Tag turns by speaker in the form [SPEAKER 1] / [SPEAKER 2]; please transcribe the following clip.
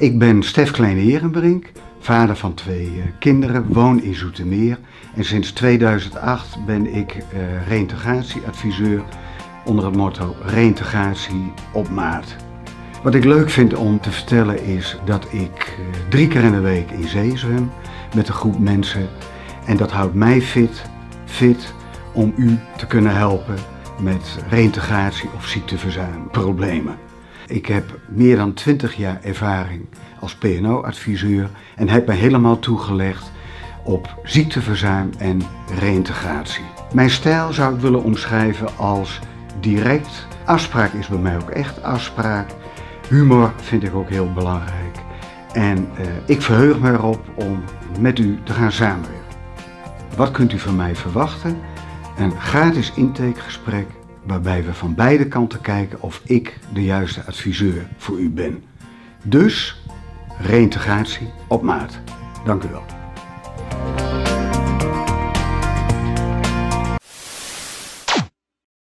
[SPEAKER 1] Ik ben Stef Kleine-Herenbrink, vader van twee uh, kinderen, woon in Zoetermeer en sinds 2008 ben ik uh, reïntegratieadviseur onder het motto Reïntegratie op maat. Wat ik leuk vind om te vertellen is dat ik uh, drie keer in de week in zee zwem met een groep mensen en dat houdt mij fit, fit om u te kunnen helpen met reïntegratie of ziekteverzuimproblemen. Ik heb meer dan 20 jaar ervaring als PNO-adviseur en heb me helemaal toegelegd op ziekteverzuim en reïntegratie. Mijn stijl zou ik willen omschrijven als direct. Afspraak is bij mij ook echt afspraak. Humor vind ik ook heel belangrijk. En uh, ik verheug me erop om met u te gaan samenwerken. Wat kunt u van mij verwachten? Een gratis intakegesprek waarbij we van beide kanten kijken of ik de juiste adviseur voor u ben. Dus reïntegratie op maat. Dank u wel.